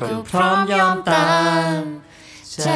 ก็พร้อมยอมตามใจ